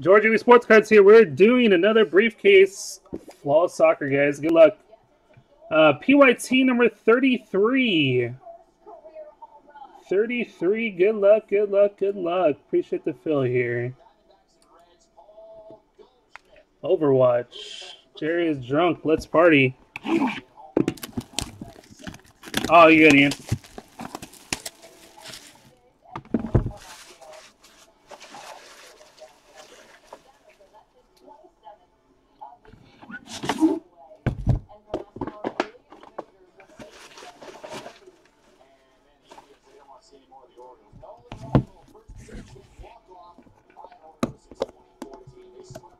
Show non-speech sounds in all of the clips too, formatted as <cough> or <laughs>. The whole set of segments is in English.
Georgia We Sports Cards here. We're doing another briefcase flawless soccer, guys. Good luck. Uh, PYT number 33. 33. Good luck, good luck, good luck. Appreciate the fill here. Overwatch. Jerry is drunk. Let's party. Oh, you good, Ian. Nolan Walker, first walk-off, high over 6.14. They swept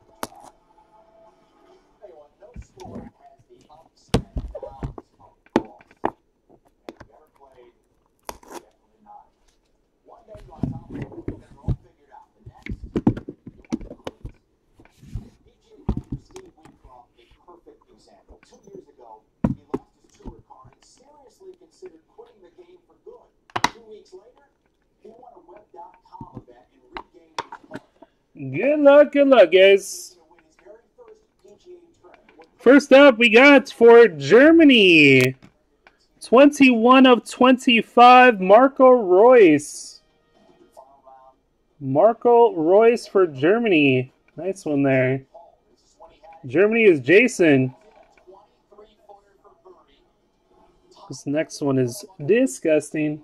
Good luck, good luck, guys. First up, we got for Germany 21 of 25, Marco Reus. Marco Reus for Germany. Nice one there. Germany is Jason. This next one is disgusting.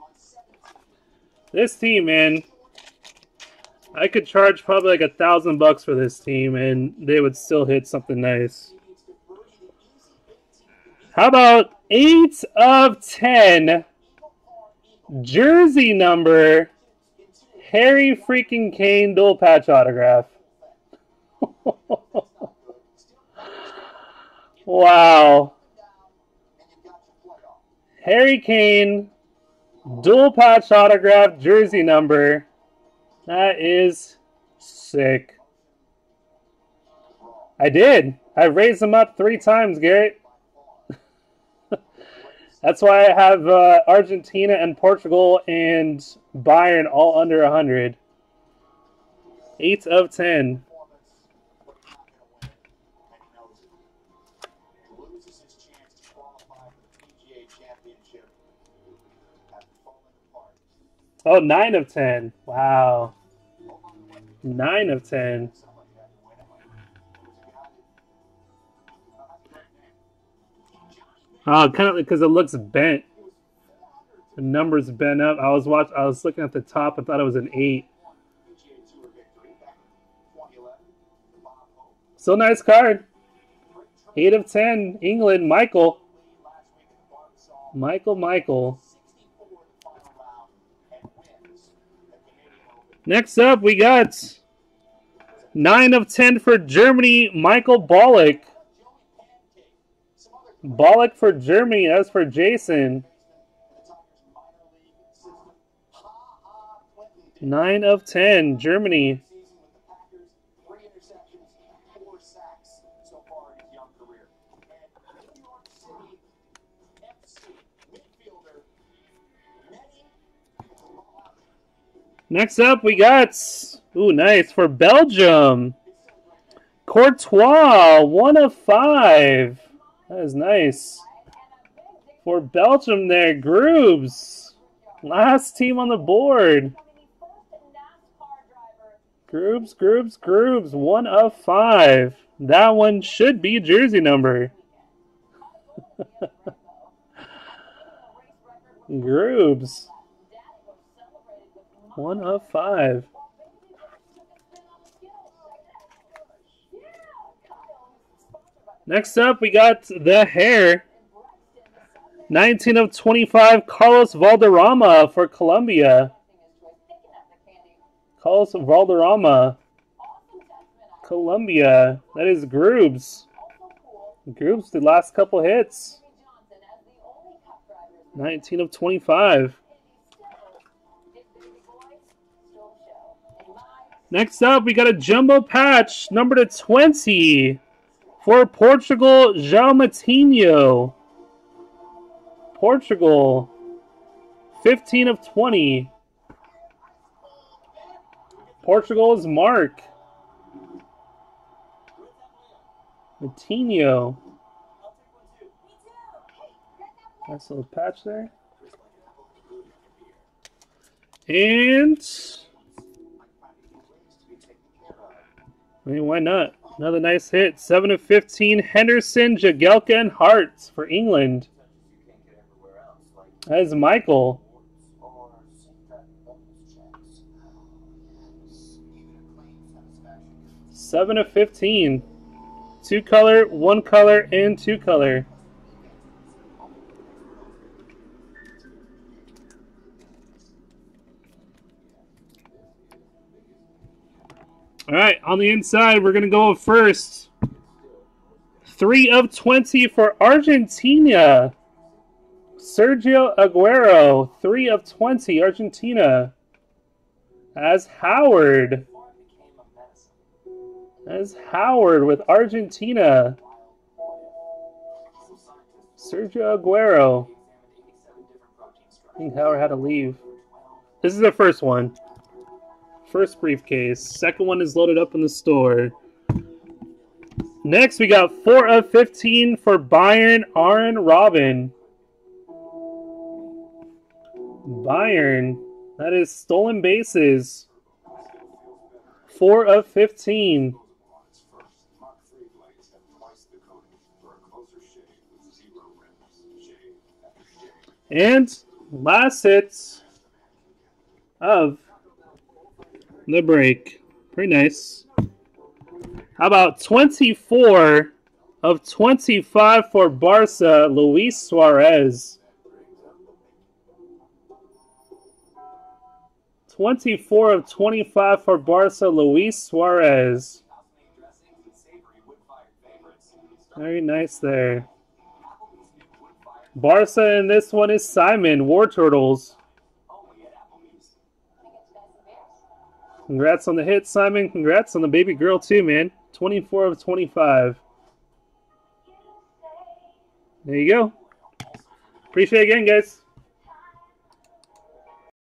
This team, man. I could charge probably like a thousand bucks for this team and they would still hit something nice. How about 8 of 10 jersey number Harry freaking Kane dual patch autograph? <laughs> wow. Harry Kane dual patch autograph jersey number that is sick. I did. I raised them up three times, Garrett. <laughs> That's why I have uh, Argentina and Portugal and Bayern all under 100. 8 of 10. Oh, 9 of 10. Wow. 9 of 10. Ah, oh, kind of because it looks bent. The numbers bent up. I was watch. I was looking at the top. I thought it was an eight. Still nice card. Eight of ten. England. Michael. Michael. Michael. Next up, we got 9 of 10 for Germany, Michael Ballack. Ballack for Germany, as for Jason. 9 of 10, Germany. Next up, we got, ooh, nice, for Belgium. Courtois, one of five. That is nice. For Belgium there, Grooves. Last team on the board. Grooves, Grooves, Grooves, one of five. That one should be jersey number. <laughs> Grooves. One of five. Next up, we got the hair. 19 of 25, Carlos Valderrama for Colombia. Carlos Valderrama. Colombia. That is Groobs. Groobs, the last couple hits. 19 of 25. Next up, we got a jumbo patch, number to 20. For Portugal, João Moutinho. Portugal, 15 of 20. Portugal is Mark. Moutinho. Nice little patch there. And I mean, why not? Another nice hit. 7 of 15. Henderson, Jagielka, and Hart for England. That is Michael. Seven of fifteen. Two color, one color, and two color. All right, on the inside, we're going to go first. Three of 20 for Argentina. Sergio Aguero, 3 of 20, Argentina. As Howard. As Howard with Argentina. Sergio Aguero. I think Howard had to leave. This is the first one. First briefcase. Second one is loaded up in the store. Next, we got 4 of 15 for Bayern, Arjen Robben. Bayern. That is stolen bases. 4 of 15. And last hits of the break. Pretty nice. How about 24 of 25 for Barca, Luis Suarez. 24 of 25 for Barca, Luis Suarez. Very nice there. Barca and this one is Simon, War Turtles. Congrats on the hit, Simon. Congrats on the baby girl, too, man. 24 of 25. There you go. Appreciate it again, guys.